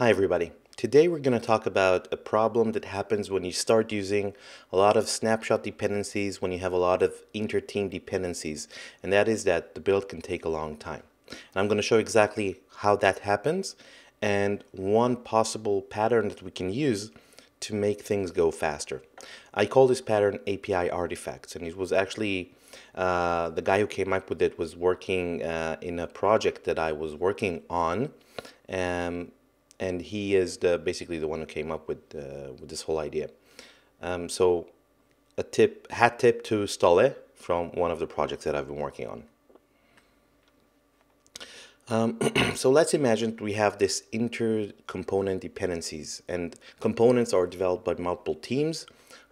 Hi everybody. Today we're going to talk about a problem that happens when you start using a lot of snapshot dependencies, when you have a lot of inter-team dependencies, and that is that the build can take a long time. And I'm going to show exactly how that happens and one possible pattern that we can use to make things go faster. I call this pattern API artifacts, and it was actually uh, the guy who came up with it was working uh, in a project that I was working on. Um, and he is the, basically the one who came up with uh, with this whole idea. Um, so, a tip, hat tip to Ståle from one of the projects that I've been working on. Um, so let's imagine we have this inter-component dependencies, and components are developed by multiple teams,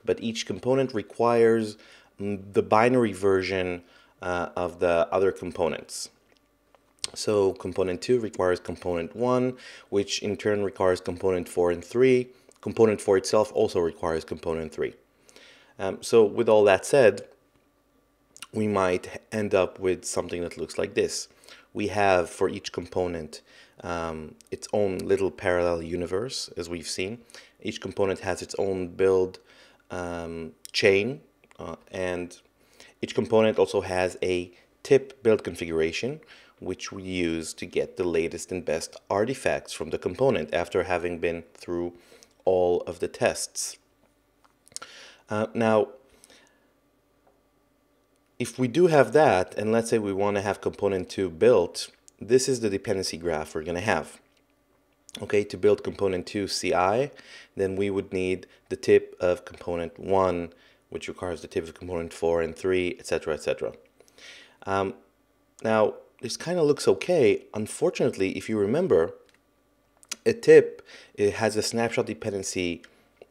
but each component requires mm, the binary version uh, of the other components. So component 2 requires component 1, which in turn requires component 4 and 3. Component 4 itself also requires component 3. Um, so with all that said, we might end up with something that looks like this. We have for each component um, its own little parallel universe, as we've seen. Each component has its own build um, chain, uh, and each component also has a tip build configuration, which we use to get the latest and best artifacts from the component after having been through all of the tests. Uh, now, if we do have that, and let's say we want to have component 2 built, this is the dependency graph we're going to have. Okay, to build component 2 CI, then we would need the tip of component 1, which requires the tip of component 4 and 3, etc., etc. Um, now, this kind of looks okay. Unfortunately, if you remember, a tip it has a snapshot dependency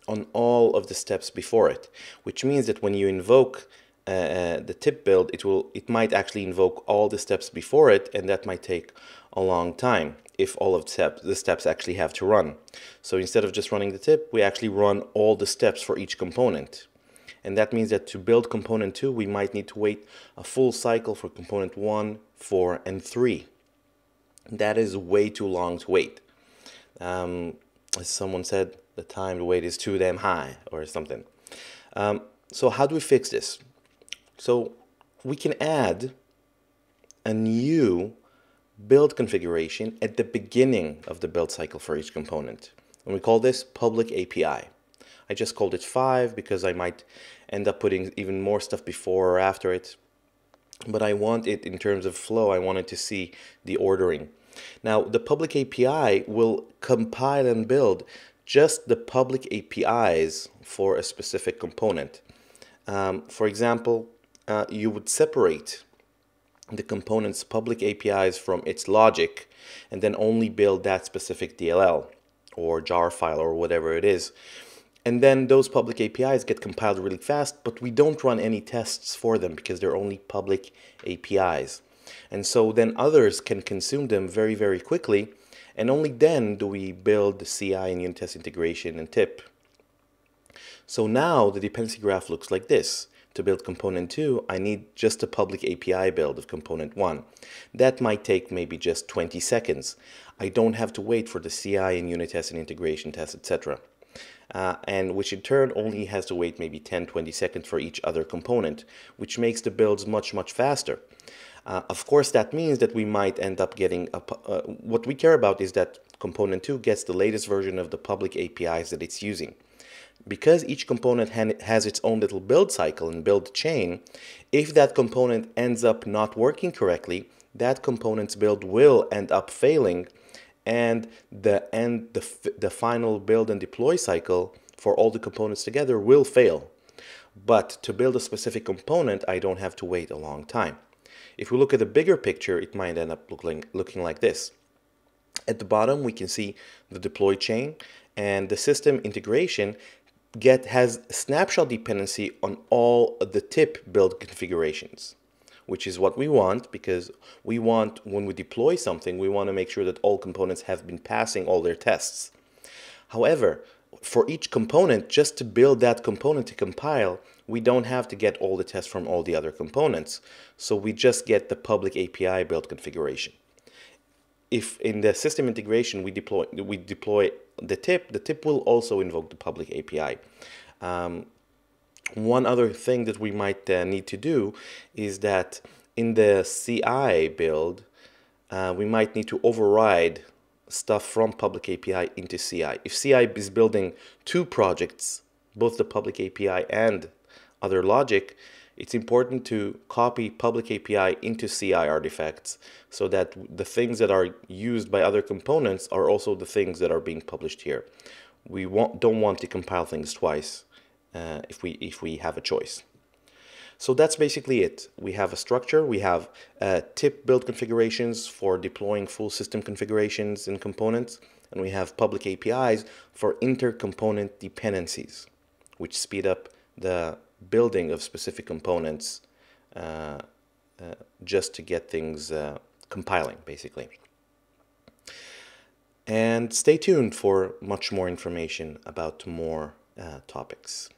on all of the steps before it, which means that when you invoke uh, uh, the tip build, it will it might actually invoke all the steps before it, and that might take a long time if all of the steps, the steps actually have to run. So instead of just running the tip, we actually run all the steps for each component. And that means that to build component 2, we might need to wait a full cycle for component 1, 4, and 3. That is way too long to wait. Um, as someone said, the time to wait is too damn high, or something. Um, so how do we fix this? So we can add a new build configuration at the beginning of the build cycle for each component. And we call this public API. I just called it 5 because I might end up putting even more stuff before or after it. But I want it in terms of flow, I wanted to see the ordering. Now, the public API will compile and build just the public APIs for a specific component. Um, for example, uh, you would separate the component's public APIs from its logic and then only build that specific DLL or jar file or whatever it is. And then those public APIs get compiled really fast, but we don't run any tests for them because they're only public APIs. And so then others can consume them very, very quickly. And only then do we build the CI and unit test integration and tip. So now the dependency graph looks like this. To build component 2, I need just a public API build of component 1. That might take maybe just 20 seconds. I don't have to wait for the CI and unit test and integration test, etc uh, and which in turn only has to wait maybe 10-20 seconds for each other component, which makes the builds much, much faster. Uh, of course, that means that we might end up getting, a, uh, what we care about is that component 2 gets the latest version of the public APIs that it's using. Because each component has its own little build cycle and build chain, if that component ends up not working correctly, that component's build will end up failing and the end the, the final build and deploy cycle for all the components together will fail. But to build a specific component, I don't have to wait a long time. If we look at the bigger picture, it might end up looking, looking like this. At the bottom, we can see the deploy chain and the system integration get has snapshot dependency on all the tip build configurations which is what we want because we want, when we deploy something, we want to make sure that all components have been passing all their tests. However, for each component, just to build that component to compile, we don't have to get all the tests from all the other components. So we just get the public API build configuration. if in the system integration we deploy we deploy the tip, the tip will also invoke the public API. Um, one other thing that we might uh, need to do is that in the CI build, uh, we might need to override stuff from public API into CI. If CI is building two projects, both the public API and other logic, it's important to copy public API into CI artifacts so that the things that are used by other components are also the things that are being published here. We want, don't want to compile things twice uh, if, we, if we have a choice. So that's basically it. We have a structure, we have uh, tip build configurations for deploying full system configurations and components, and we have public APIs for inter-component dependencies, which speed up the building of specific components uh, uh, just to get things uh, compiling, basically. And stay tuned for much more information about more uh, topics.